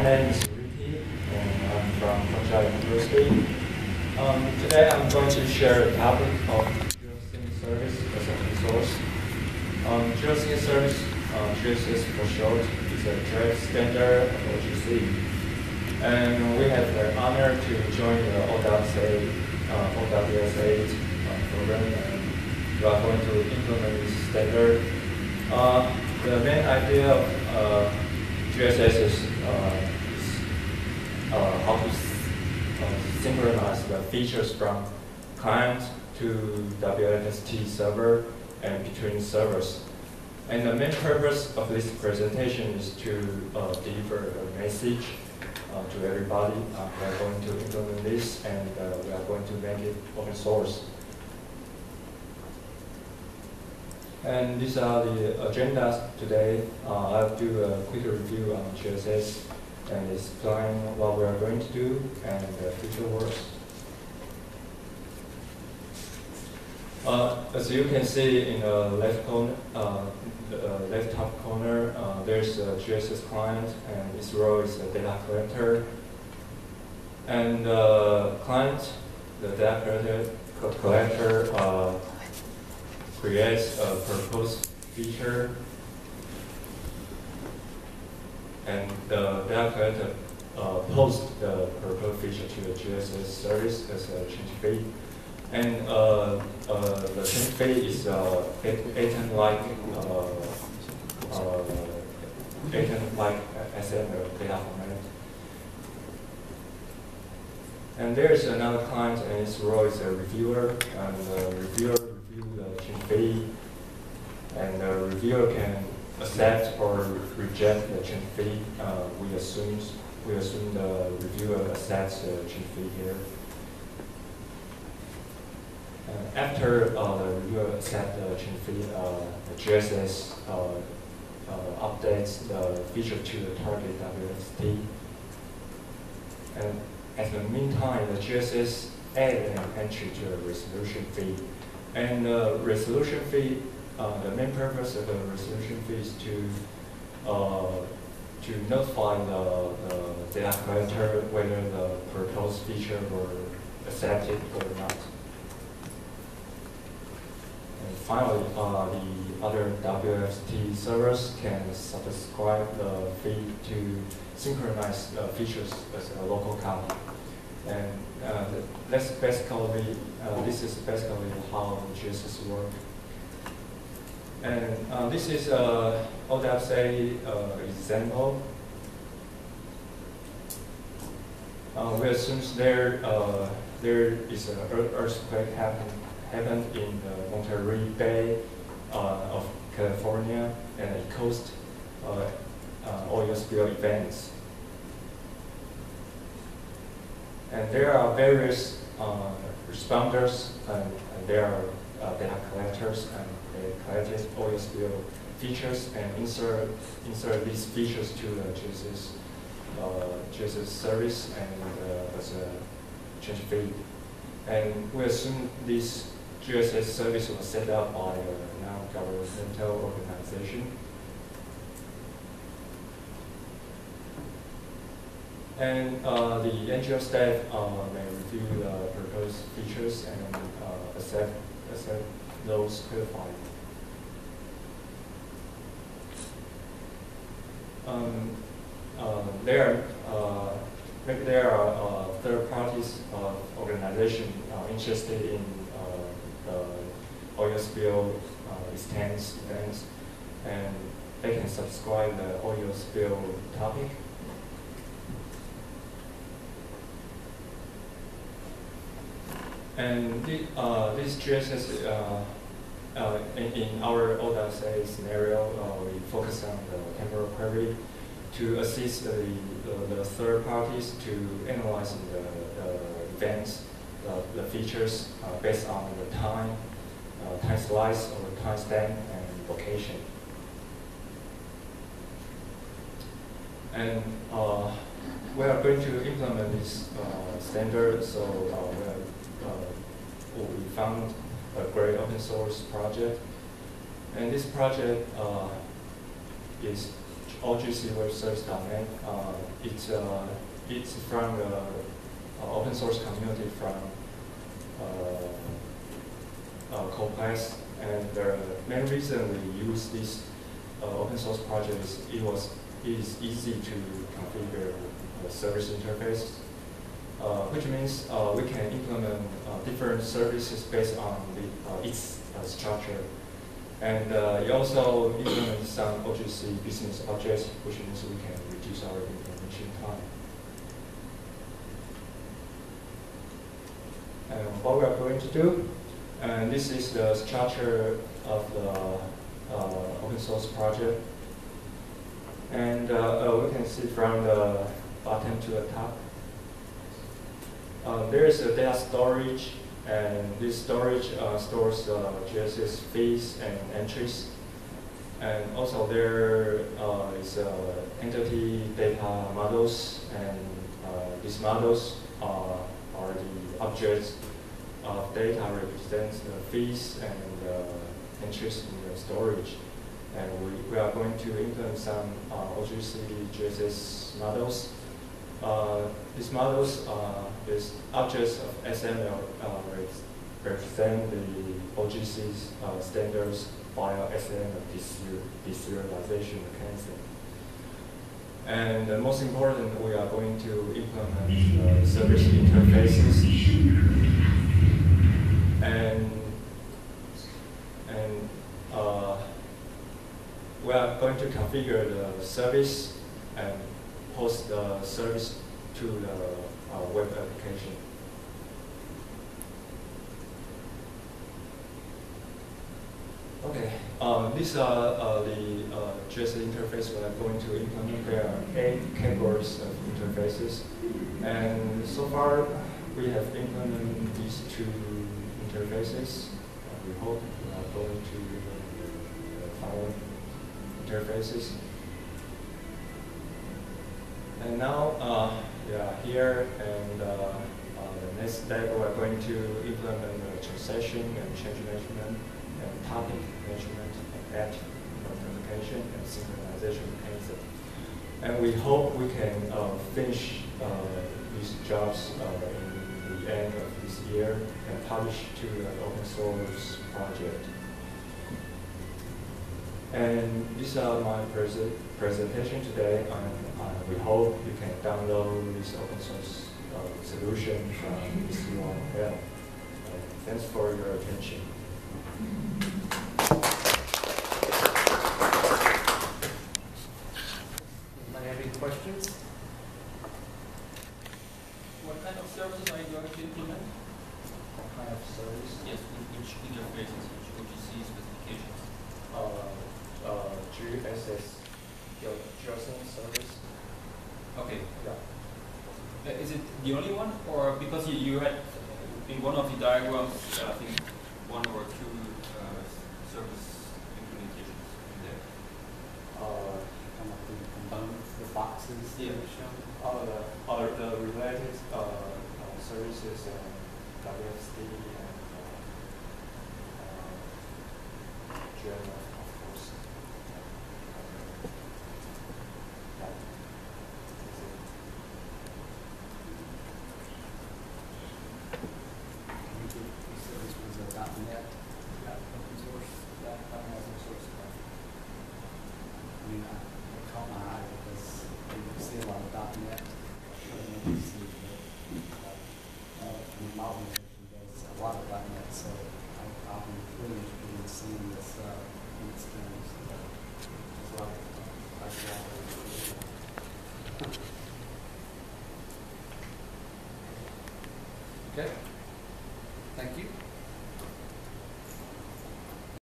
My name is Ricky, and I'm from Korea University. Um, today I'm going to share a topic of geosync service as a resource. Um, geosync service, uh, GSS for short, is a direct standard of OGC. And we have the honor to join the OWS-8, uh, OWS-8 uh, program, and we are going to implement this standard. Uh, the main idea of uh, GSS is, uh, is uh, how to uh, synchronize the features from client to WFST server and between servers. And the main purpose of this presentation is to uh, deliver a message uh, to everybody. Uh, we are going to implement this and uh, we are going to make it open source. And these are the agendas today. I'll do a quick review on GSS and explain what we are going to do and the future works. Uh, as you can see in the left corner, uh, the uh, left top corner, uh, there's a GSS client, and its role is a data collector. And the client, the data collector, collector uh, creates a proposed feature, and the data collector uh, posts the proposed feature to the GSS service as a change feed. And uh, uh, the change feed is uh, ATOM-like uh, uh, ATOM-like XML data format. And there's another client, and its role is a reviewer, and the reviewer review the change feed, and the reviewer can accept or reject the change feed. Uh, we assume we assume the reviewer accepts the change feed here. Uh, after uh, the reviewer accepts the change feed, uh, the GSS uh, uh, updates the feature to the target WST. And at the meantime, the GSS add an entry to the resolution feed. And the resolution feed, uh, the main purpose of the resolution feed is to uh, to notify the, the data collector whether the proposed feature were accepted or not. And finally, uh, the other WFT servers can subscribe the feed to synchronize uh, features as a local copy. And uh, that's basically, uh, this is basically how GSS work. And uh, this is a OWS-8 uh, example. Uh, we assume there uh, there is an earthquake happen, happened in the Monterey Bay uh, of California and it caused uh, oil spill events. And there are various responders and, and there are data collectors and collected oil spill features and insert insert these features to the GSS uh, GSS service and uh, as a change feed. And we assume this GSS service was set up by a non-governmental organization. And uh, the NGO staff uh, may review the proposed features and uh, accept, accept those clarified. Um, uh, there, uh, maybe there are uh, third parties uh, organization uh, interested in uh, the oil spill extents events, and they can subscribe the oil spill topic. And the, this GSS uh, in, in, our OWS-8 scenario, uh, we focus on the temporal query to assist the, the, the third parties to analyze the, the events, the, features uh, based on the time, uh, time slice or time stamp and location. And uh, we are going to implement this uh, standard, so we, we found a great open source project. And this project uh, is OGC Web Service domain. Uh, it's uh, it's from the uh, open source community from uh, uh, CodePlex, and the main reason we use this uh, open source project is it was it is easy to configure the service interface, uh, which means uh, we can implement uh, different services based on the, uh, its uh, structure. And uh, it also implements some OGC business objects, which means we can reduce our implementation time. And what we are going to do, and this is the structure of the uh, open source project. And uh, uh, we can see from the bottom to the top. Uh, there is a data storage, and this storage uh, stores uh, GSS feeds and entries. And also there uh, is uh, entity data models, and these models are, are the objects of data represents the fees and uh, entries in the storage. And we, we are going to implement some uh, OGC GSS models these models are these objects of XML uh, represent the OGC's uh, standards via XML deserialization mechanism. And the most important, we are going to implement uh, service interfaces and and uh, we are going to configure the service and host the service to the uh, web application. Okay, uh, these are uh, the uh, GSS interface we are going to implement. There are eight categories of interfaces. And so far, we have implemented these two interfaces. we hope we are going to uh, follow interfaces. And now, uh, yeah, here and uh, the next step, we're going to implement the transaction and change management and topic management and add notification and synchronization mechanism. And we hope we can uh, finish uh, these jobs uh, in the end of this year and publish to the open source project. And these are my present presentation today. And uh, we hope you can download this open source uh, solution from this URL. thanks for your attention. Anybody have any questions? What kind of services are you going to implement? What kind of service? Yes, which interfaces, which OGC specifications? Uh, uh, GSS, Service. Okay. Yeah. Uh, is it the only one, or because you, you had uh, in one of the diagrams, uh, I think one or two uh, service implementations in there? Uh, up with the components, the boxes Yeah. are all the, all the related uh, uh, services and WSD and uh, uh, GMF, of course. Yeah. That's it. Did- said this was a net, open source, stuff. I mean, I, caught my eye because you see a lot of net. Uh, my organization does a lot of net, so I, I'll be really interested in seeing this, experience. Okay.